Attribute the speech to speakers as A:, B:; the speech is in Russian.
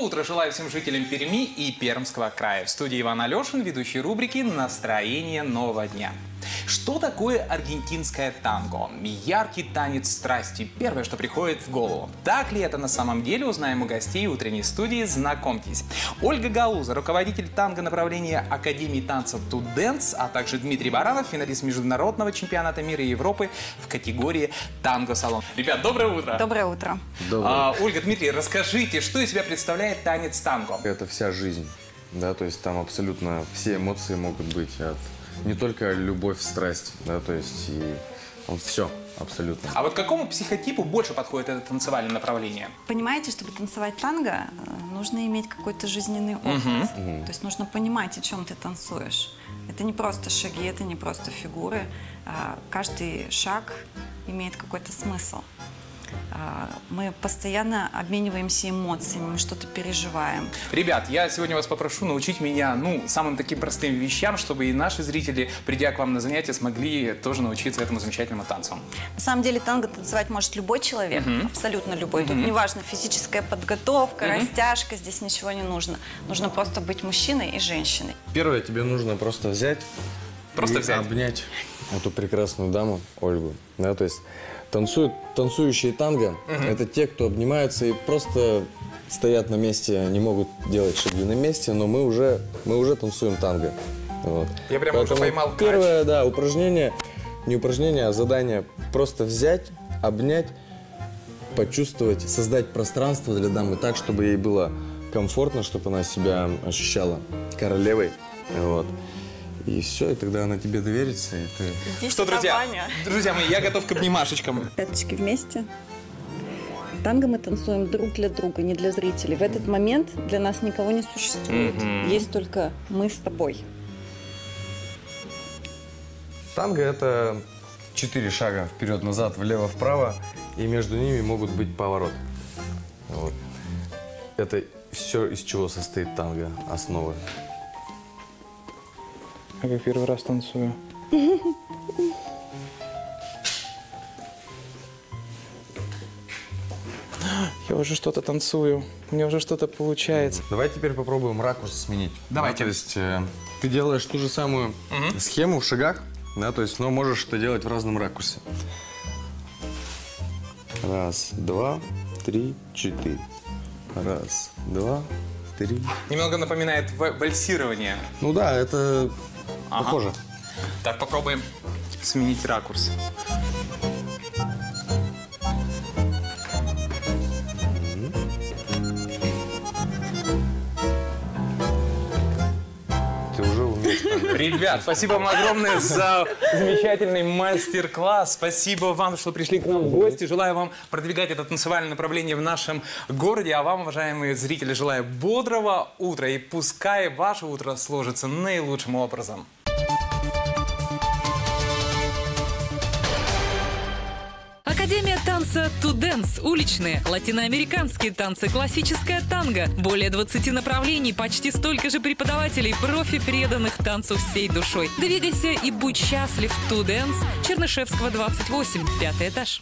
A: утро желаю всем жителям Перми и Пермского края. В студии Иван Алешин, ведущий рубрики «Настроение нового дня». Что такое аргентинское танго? Яркий танец страсти. Первое, что приходит в голову. Так ли это на самом деле, узнаем у гостей утренней студии. Знакомьтесь. Ольга Галуза, руководитель танго направления Академии танца Туденс, а также Дмитрий Баранов, финалист Международного чемпионата мира и Европы в категории танго-салон. Ребят, доброе утро.
B: Доброе утро.
A: А, Ольга, Дмитрий, расскажите, что из себя представляет танец танго?
C: Это вся жизнь, да, то есть там абсолютно все эмоции могут быть от не только любовь, страсть, да, то есть и все абсолютно.
A: А вот какому психотипу больше подходит это танцевальное направление?
B: Понимаете, чтобы танцевать танго, э, нужно иметь какой-то жизненный опыт. То есть нужно понимать, о чем ты танцуешь. Это не просто шаги, это не просто фигуры. А Каждый шаг имеет какой-то смысл. А, Мы постоянно обмениваемся эмоциями, мы что-то переживаем.
A: Ребят, я сегодня вас попрошу научить меня, ну, самым таким простым вещам, чтобы и наши зрители, придя к вам на занятия, смогли тоже научиться этому замечательному танцу.
B: На самом деле танго танцевать может любой человек, абсолютно любой. Тут неважно физическая подготовка, растяжка, здесь ничего не нужно. Нужно просто быть мужчиной и женщиной.
C: Первое, тебе нужно просто взять
A: Просто
C: и
A: взять.
C: обнять эту прекрасную даму, Ольгу, да, то есть танцуют, танцующие танго, это те, кто обнимаются и просто стоят на месте, не могут делать шаги на месте, но мы уже, мы уже танцуем танго. Вот.
A: Я прямо уже поймал кач.
C: Первое, да, упражнение, не упражнение, а задание, просто взять, обнять, почувствовать, создать пространство для дамы так, чтобы ей было комфортно, чтобы она себя ощущала королевой. Вот. И все, и тогда она тебе доверится, и ты...
B: Здесь
A: Что, друзья,
B: Ваня.
A: друзья мои, я готов к обнимашечкам.
B: Пяточки вместе. Танго мы танцуем друг для друга, не для зрителей. В этот момент для нас никого не существует. Есть только мы с тобой.
C: Танго – это четыре шага вперед-назад, влево-вправо, и между ними могут быть повороты. Вот. Это все, из чего состоит танго, основа.
A: А как первый раз танцую. Я уже что-то танцую. У меня уже что-то получается.
C: Давай теперь попробуем ракурс сменить.
A: Давайте.
C: Да, то есть э, ты делаешь ту же самую схему в шагах, да, то есть, но можешь это делать в разном ракурсе. Раз, два, три, четыре. Раз, два, три.
A: Немного напоминает ва- вальсирование.
C: Ну да, это похоже.
A: Так, попробуем сменить ракурс. Ребят, спасибо вам огромное за замечательный мастер-класс. Спасибо вам, что пришли к нам в гости. Желаю вам продвигать это танцевальное направление в нашем городе. А вам, уважаемые зрители, желаю бодрого утра. И пускай ваше утро сложится наилучшим образом.
D: Академия танца Туденс. Уличные, латиноамериканские танцы, классическая танго. Более 20 направлений, почти столько же преподавателей, профи, преданных танцу всей душой. Двигайся и будь счастлив. Туденс. Чернышевского, 28. Пятый этаж.